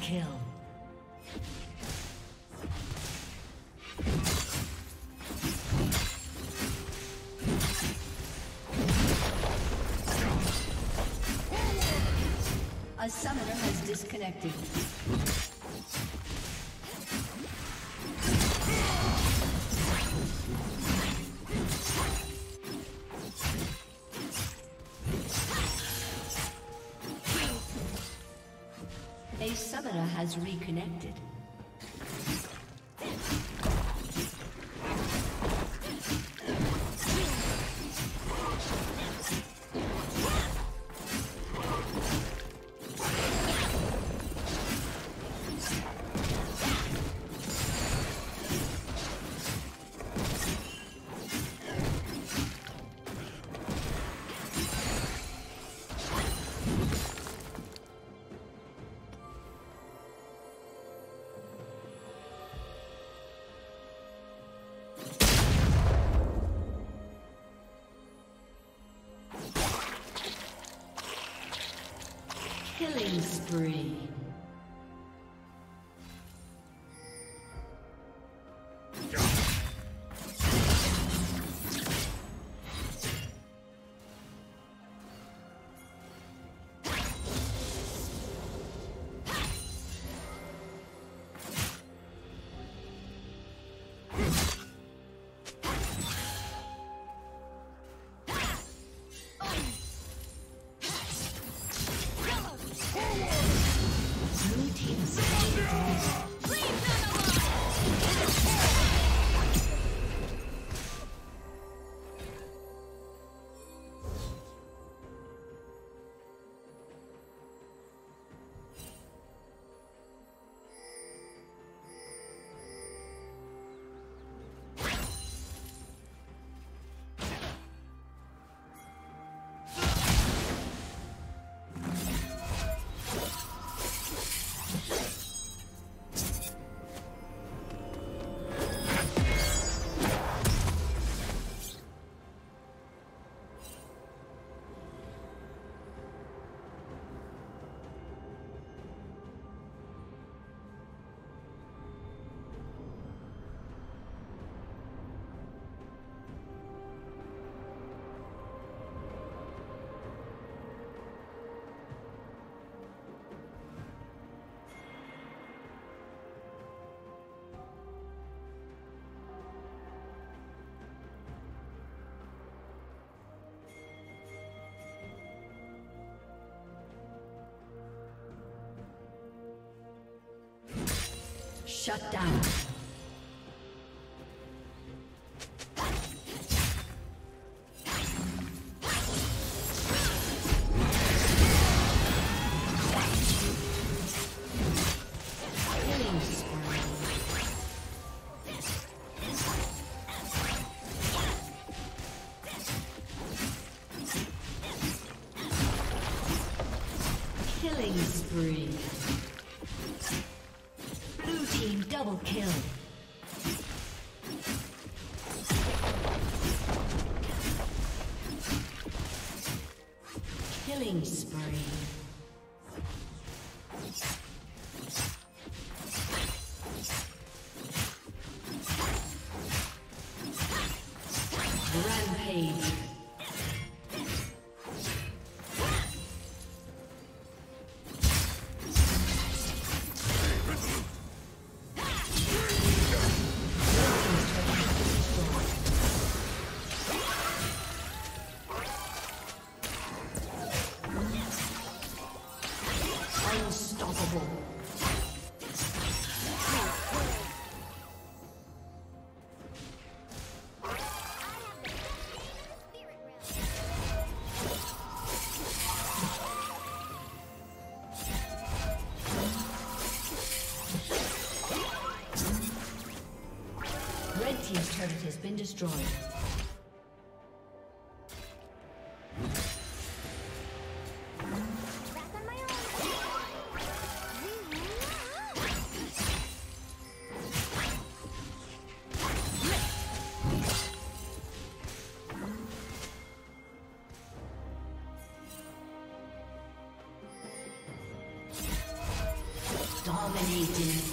Kill. A summoner has disconnected. Killing spree. Shut down. Destroyed. Dominating.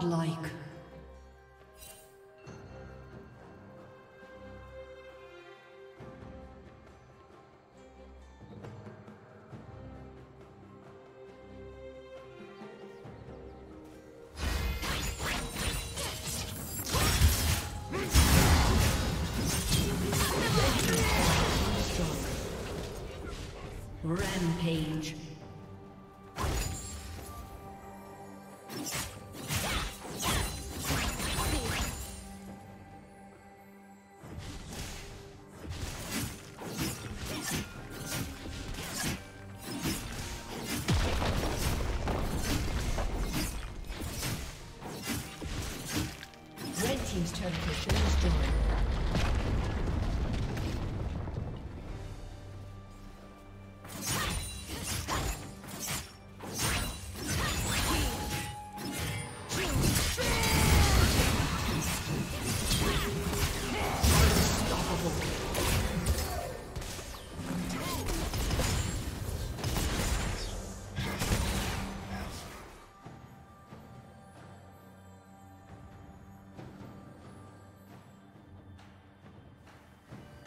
Godlike.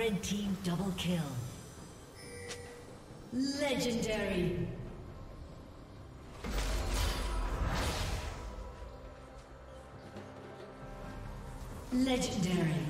Red team double kill. Legendary. Legendary.